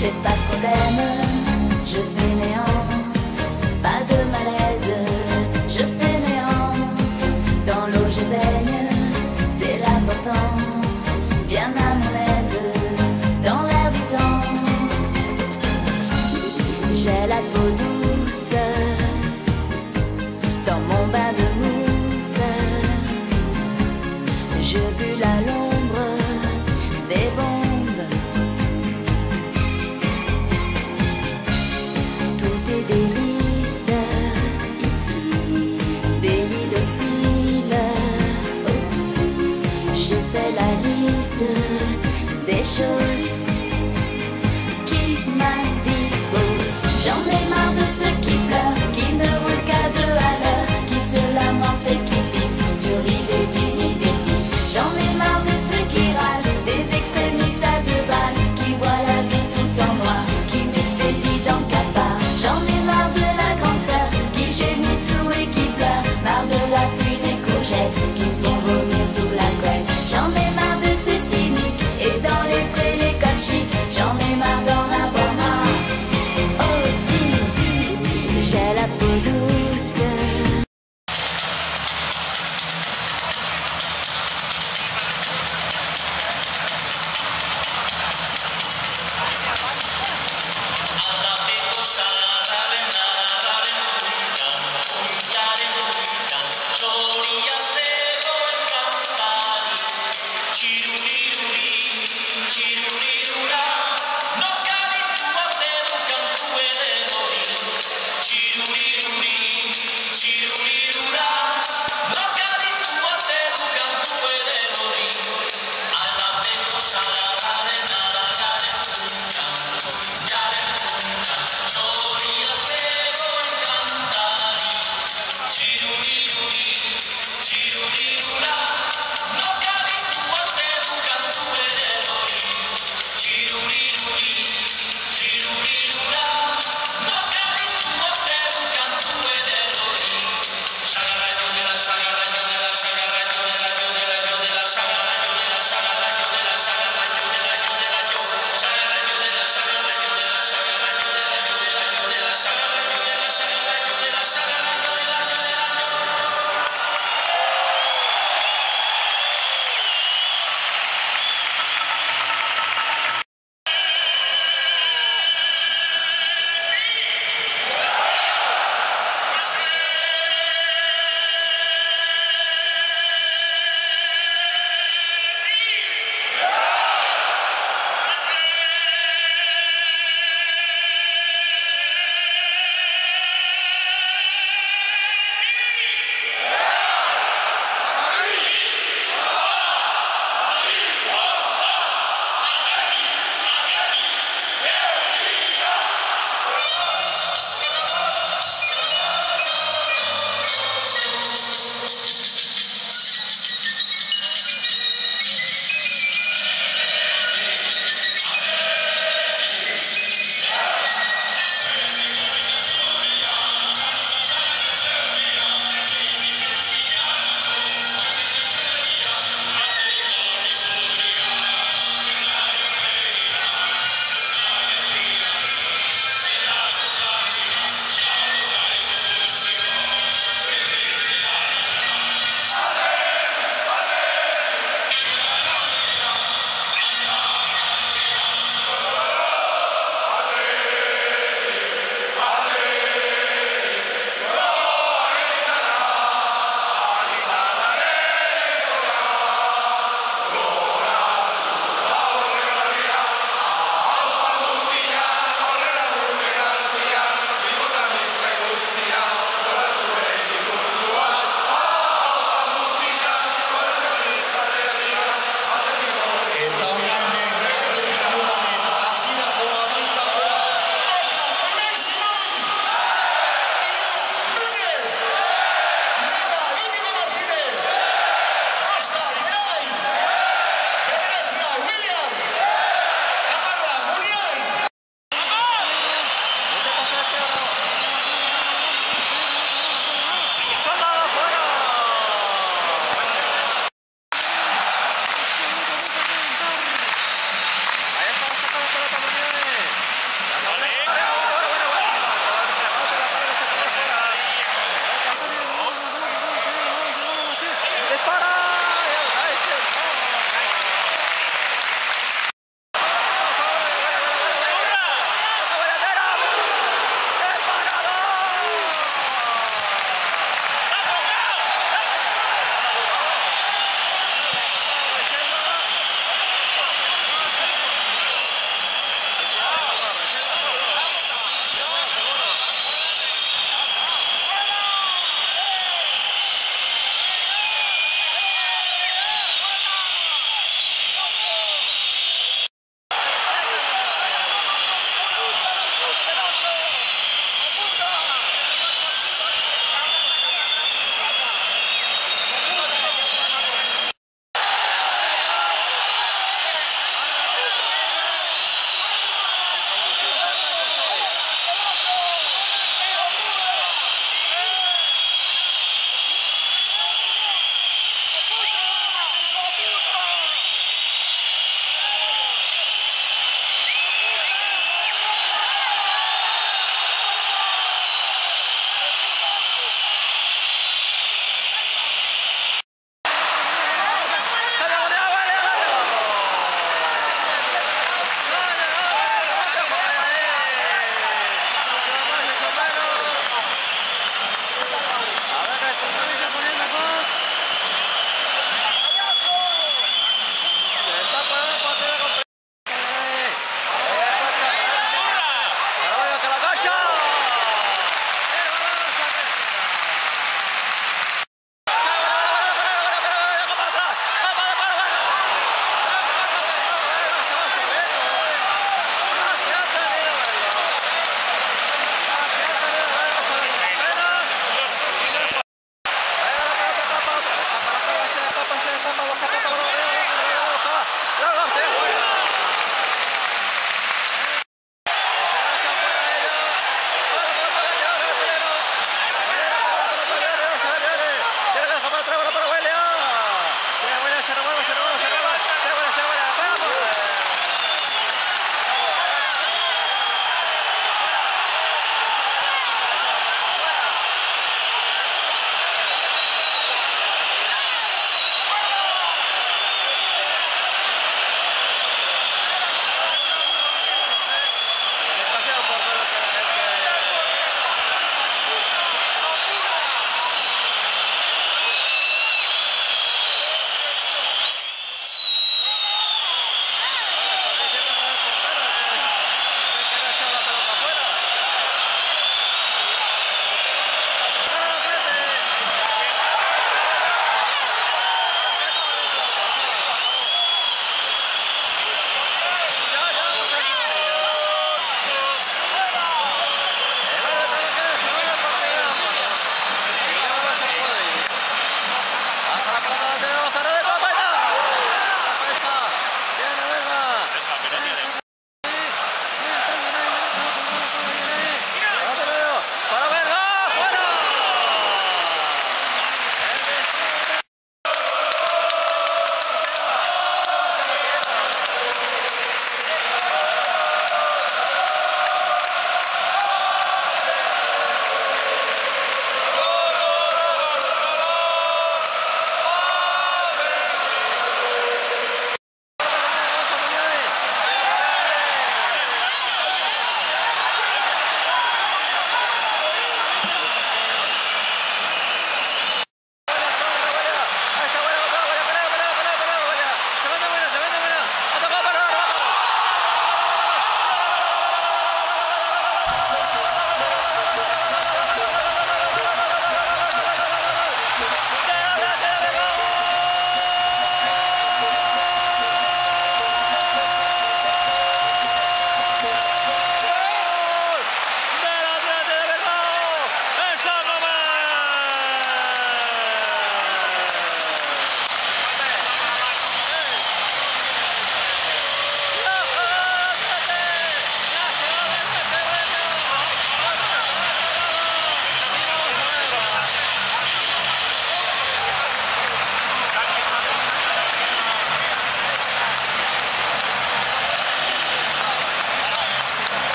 J'ai pas de problème, je fais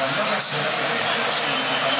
さんまがしばらくね、よろしくお願いします。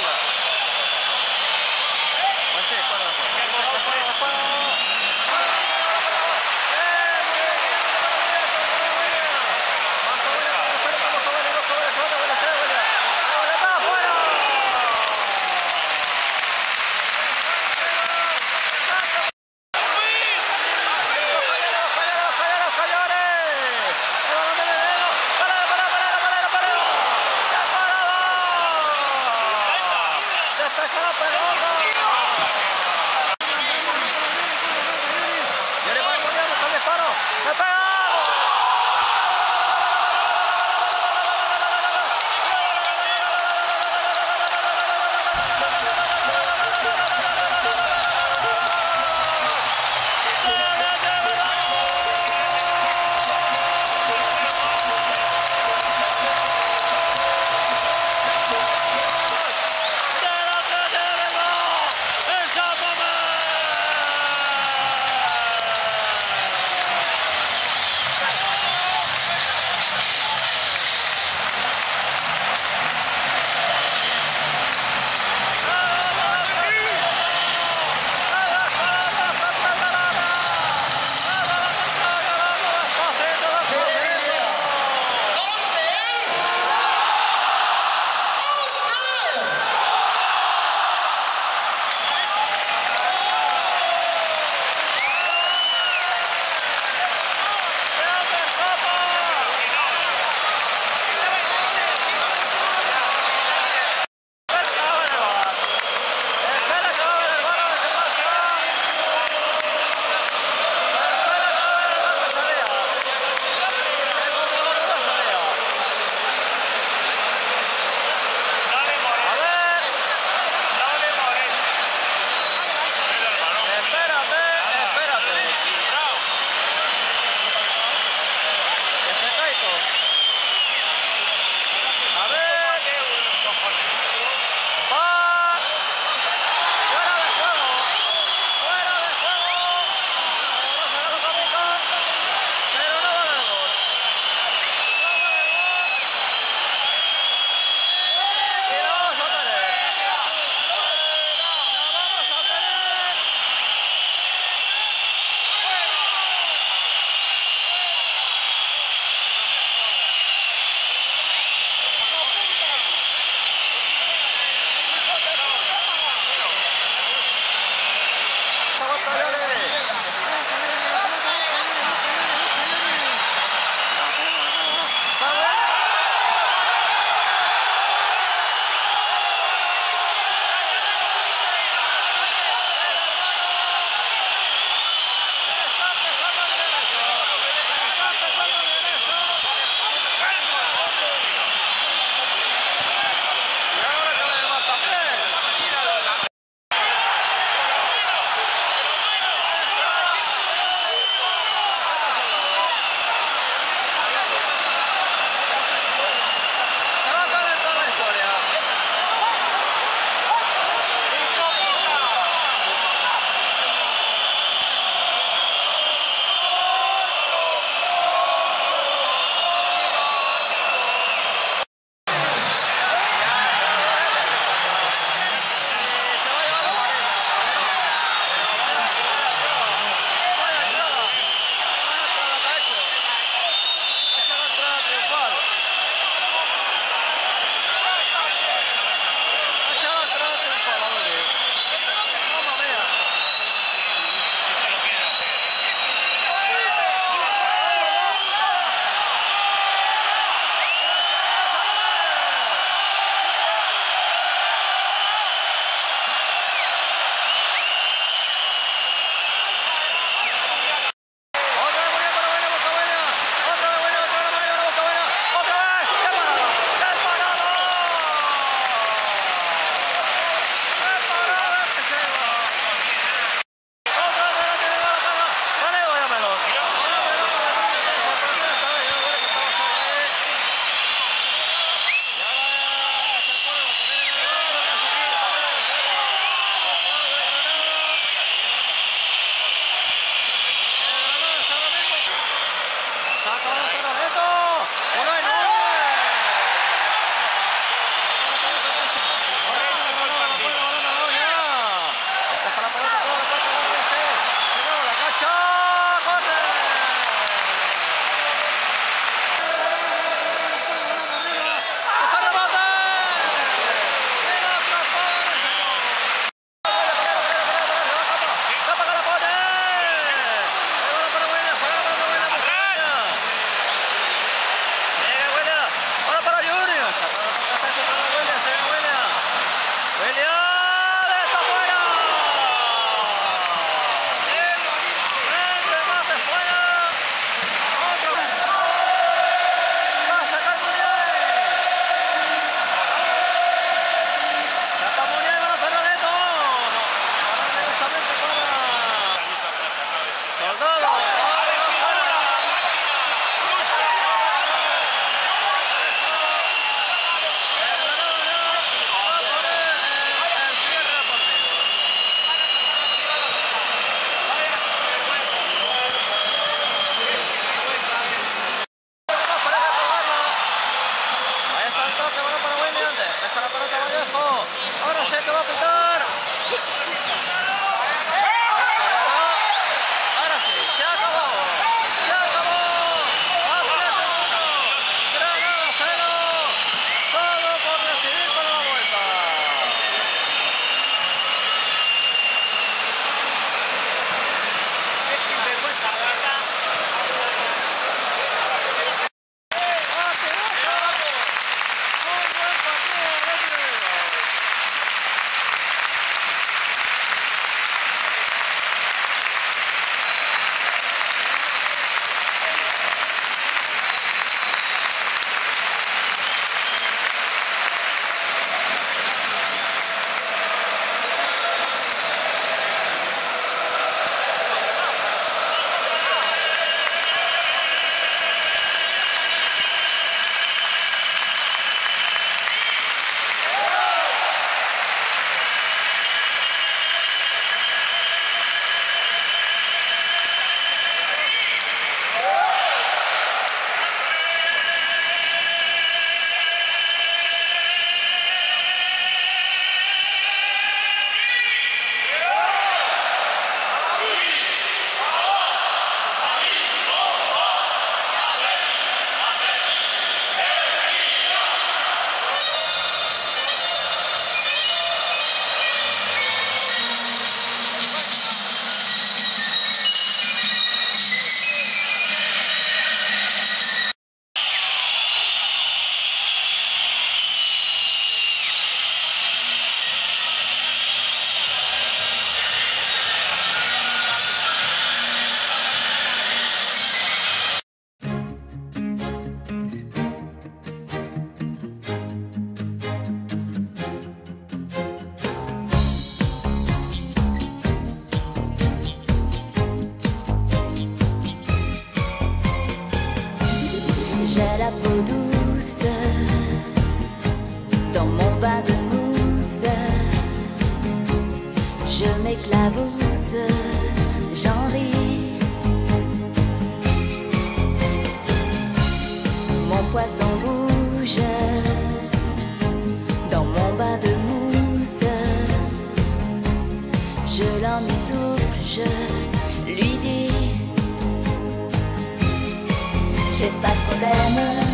J'ai pas de problème,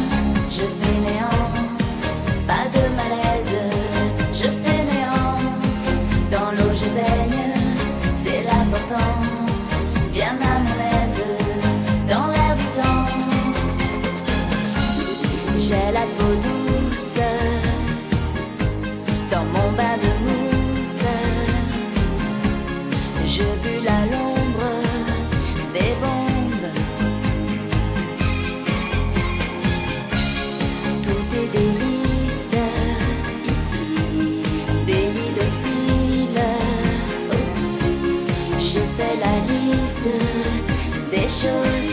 special